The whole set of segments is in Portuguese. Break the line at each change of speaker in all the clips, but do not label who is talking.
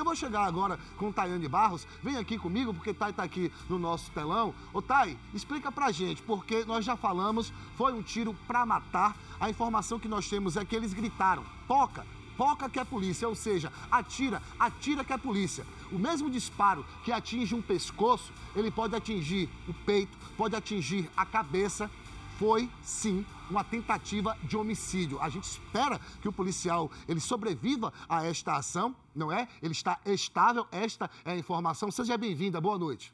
Eu vou chegar agora com Tayane Barros. Vem aqui comigo, porque Thay está aqui no nosso telão. Ô Thay, explica pra gente, porque nós já falamos, foi um tiro para matar. A informação que nós temos é que eles gritaram, toca, foca que é polícia, ou seja, atira, atira que é polícia. O mesmo disparo que atinge um pescoço, ele pode atingir o peito, pode atingir a cabeça. Foi sim uma tentativa de homicídio. A gente espera que o policial ele sobreviva a esta ação, não é? Ele está estável. Esta é a informação. Seja bem-vinda. Boa noite.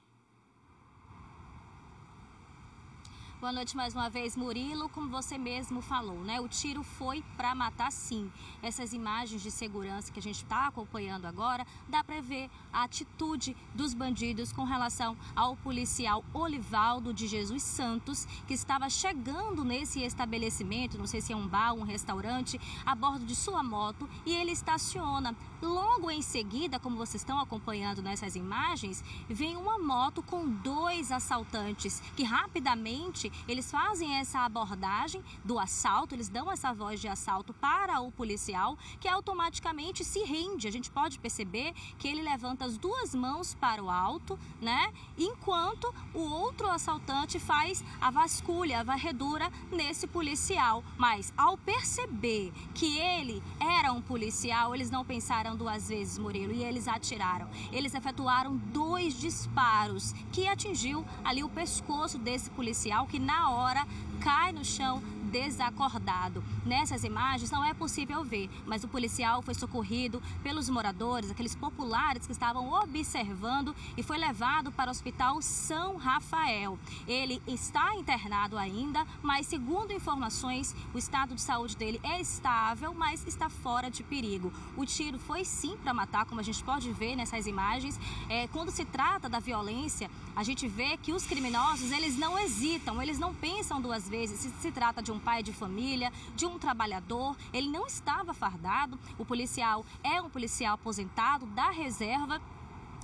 Boa noite mais uma vez, Murilo. Como você mesmo falou, né? O tiro foi para matar sim. Essas imagens de segurança que a gente está acompanhando agora, dá para ver a atitude dos bandidos com relação ao policial Olivaldo de Jesus Santos, que estava chegando nesse estabelecimento, não sei se é um bar, um restaurante, a bordo de sua moto e ele estaciona. Logo em seguida, como vocês estão acompanhando nessas imagens, vem uma moto com dois assaltantes que rapidamente eles fazem essa abordagem do assalto, eles dão essa voz de assalto para o policial, que automaticamente se rende. A gente pode perceber que ele levanta as duas mãos para o alto, né? Enquanto o outro assaltante faz a vasculha, a varredura nesse policial. Mas ao perceber que ele era um policial, eles não pensaram duas vezes, Murilo, e eles atiraram. Eles efetuaram dois disparos que atingiu ali o pescoço desse policial que que na hora cai no chão desacordado. Nessas imagens não é possível ver, mas o policial foi socorrido pelos moradores, aqueles populares que estavam observando e foi levado para o Hospital São Rafael. Ele está internado ainda, mas segundo informações, o estado de saúde dele é estável, mas está fora de perigo. O tiro foi sim para matar, como a gente pode ver nessas imagens. É, quando se trata da violência, a gente vê que os criminosos eles não hesitam, eles não pensam duas vezes se se trata de um pai de família, de um trabalhador. Ele não estava fardado. O policial é um policial aposentado da reserva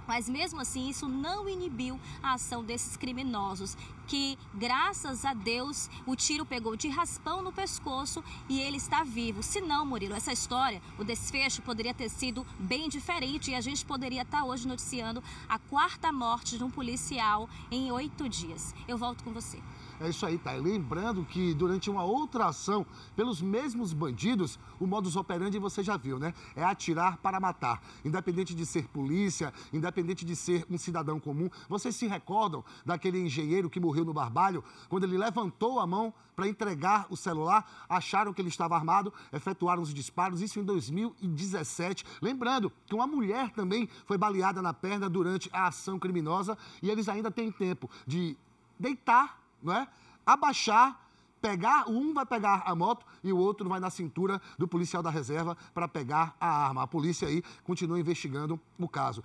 mas mesmo assim, isso não inibiu a ação desses criminosos, que graças a Deus o tiro pegou de raspão no pescoço e ele está vivo. Se não, Murilo, essa história, o desfecho poderia ter sido bem diferente e a gente poderia estar hoje noticiando a quarta morte de um policial em oito dias. Eu volto com você.
É isso aí, tá? Lembrando que durante uma outra ação pelos mesmos bandidos, o modus operandi você já viu, né? É atirar para matar. Independente de ser polícia, independente de ser um cidadão comum. Vocês se recordam daquele engenheiro que no Barbalho, quando ele levantou a mão para entregar o celular, acharam que ele estava armado, efetuaram os disparos, isso em 2017. Lembrando que uma mulher também foi baleada na perna durante a ação criminosa e eles ainda têm tempo de deitar não é? Abaixar, pegar, um vai pegar a moto e o outro vai na cintura do policial da reserva para pegar a arma. A polícia aí continua investigando o caso.